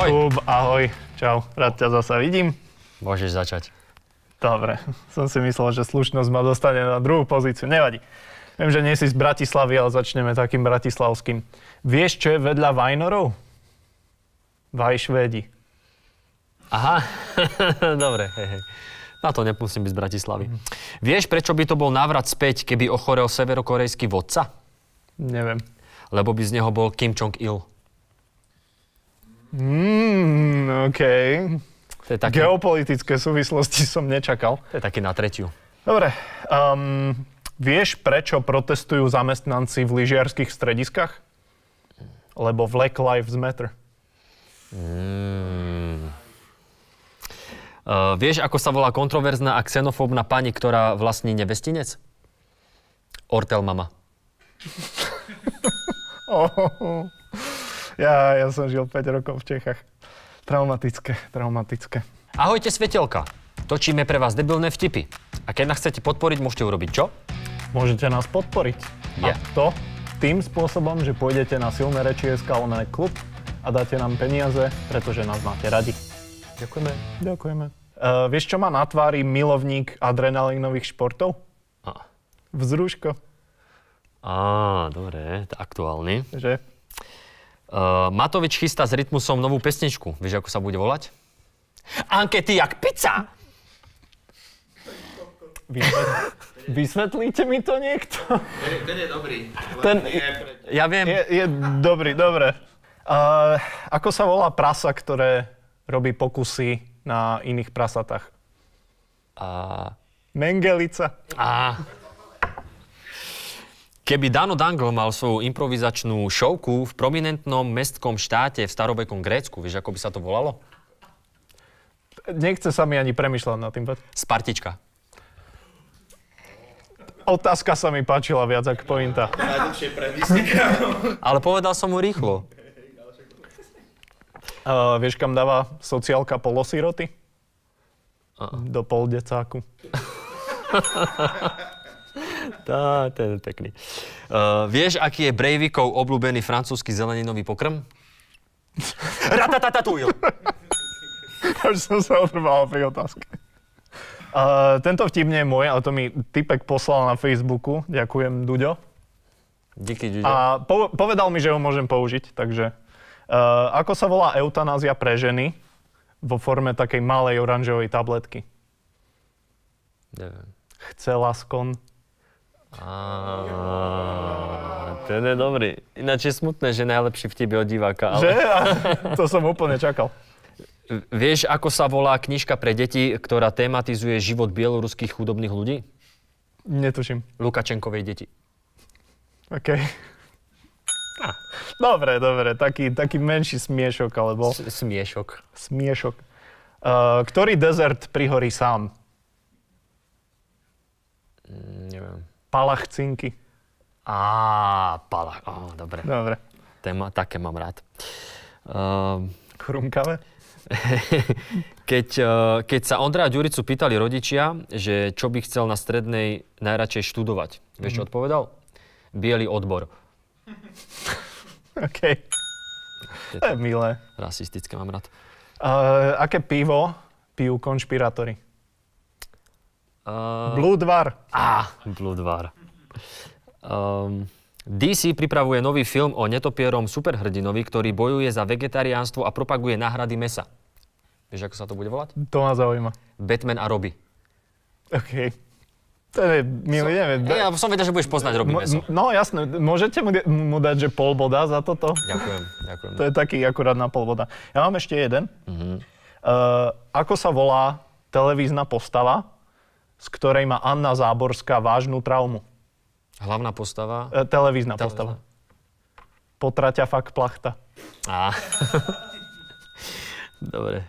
Jakub, ahoj. Čau, rád ťa zasa vidím. Môžeš začať. Dobre, som si myslel, že slušnosť ma dostane na druhú pozíciu. Nevadí. Viem, že nie si z Bratislavy, ale začneme takým bratislavským. Vieš, čo je vedľa Vajnorov? Vajšvédi. Aha, dobre, hej, hej. Na to nemusím byť z Bratislavy. Vieš, prečo by to bol návrat späť, keby ochorel severokorejský vodca? Neviem. Lebo by z neho bol Kim Jong-il. Mm, OK. To je taký, Geopolitické súvislosti som nečakal. to je taký na tretiu. Dobre. Um, vieš, prečo protestujú zamestnanci v lyžiarských strediskách? Lebo Black Lives Matter. Mm. Uh, vieš, ako sa volá kontroverzná a xenofóbna pani, ktorá vlastní nevestinec? Ortel mama. Oh, ja, ja som žil 5 rokov v Čechách. Traumatické, traumatické. Ahojte, svetelka. Točíme pre vás debilné vtipy. A keď nás chcete podporiť, môžete urobiť čo? Môžete nás podporiť. A Je. to tým spôsobom, že pôjdete na silné reči SK Lomene klub a dáte nám peniaze, pretože nás máte radi. Ďakujeme. Ďakujeme. Uh, vieš, čo má na tvári milovník adrenalínových športov? Á, Vzruško, Á, dobre, aktuálny. že? Uh, Matovič chystá s rytmusom novú pesničku. Vieš, ako sa bude volať? Ankety jak pizza! Vysvet... Vysvetlíte mi to niekto? Ten je dobrý. Ten-. Ja viem. Je, je dobrý, dobre. Uh, ako sa volá prasa, ktoré robí pokusy na iných prasatách? A, Mengelica. a... Keby Dano Dangle mal svoju improvizačnú šovku v prominentnom mestskom štáte v starovekom Grécku, vieš, ako by sa to volalo? Nechce sa mi ani premyšľať nad tým. Spartička. Otázka sa mi páčila viac ako pointa. Ale povedal som mu rýchlo. Uh, vieš, kam dáva sociálka polosiroty? A-a. Do poldecáku. Tá, ten je pekný. Uh, vieš, aký je Breivikov obľúbený francúzsky zeleninový pokrm? Ratatatatouille. Až som sa otrval pri otázke. Uh, tento vtip nie je môj, ale to mi typek poslal na Facebooku. Ďakujem, Duďo. Díky, Ďuďo. A po- povedal mi, že ho môžem použiť, takže... Uh, ako sa volá eutanázia pre ženy vo forme takej malej oranžovej tabletky? Neviem. Chcela skon. Ten je dobrý. Ináč je smutné, že najlepší vtip je od diváka. Že? Ale... A to som úplne čakal. Vieš, ako sa volá knižka pre deti, ktorá tematizuje život bieloruských chudobných ľudí? Netuším. Lukačenkovej deti. OK. Dobre, dobre, taký, taký menší smiešok, alebo S- Smiešok. smiešok. Uh, ktorý dezert prihorí sám? Mm, neviem. Palachcinky. Á, pala. Á, dobre. Dobre. Téma, také mám rád. Um, Chrumkavé? keď, eh, keď sa Ondra a Ďuricu pýtali rodičia, že čo by chcel na strednej najradšej študovať, vieš, čo odpovedal? Bielý odbor. OK. To je milé. Rasistické mám rád. Uh, aké pivo pijú konšpirátori? Uh. Á, Bloodvar. Um, DC pripravuje nový film o netopierom superhrdinovi, ktorý bojuje za vegetariánstvo a propaguje náhrady mesa. Vieš, ako sa to bude volať? To ma zaujíma. Batman a Robby. OK. To je milý, neviem. Ja som vedel, že budeš poznať Robby meso. no jasné, môžete mu, mu dať, že pol boda za toto? Ďakujem, ďakujem. To je taký akurát na pol boda. Ja mám ešte jeden. Mhm. Uh, ako sa volá televízna postava, z ktorej má Anna Záborská vážnu traumu? Hlavná postava. Uh, televízna Televízna. postava. Potraťa fakt plachta. Á. Dobre.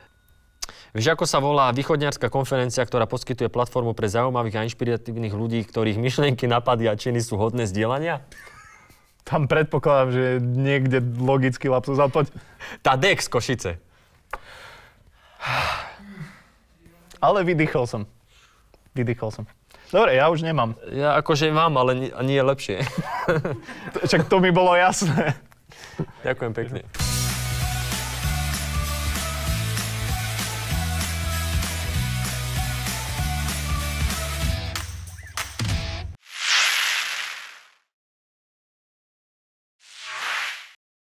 Vieš, ako sa volá východniarská konferencia, ktorá poskytuje platformu pre zaujímavých a inšpiratívnych ľudí, ktorých myšlienky, napady a činy sú hodné zdieľania? Tam predpokladám, že je niekde logický lapsus, ale poď. Tadex Košice. Ale vydýchol som. Vydýchol som. Dobre, ja už nemám. Ja akože mám, ale nie, nie je lepšie. Však to mi bolo jasné. Ďakujem pekne.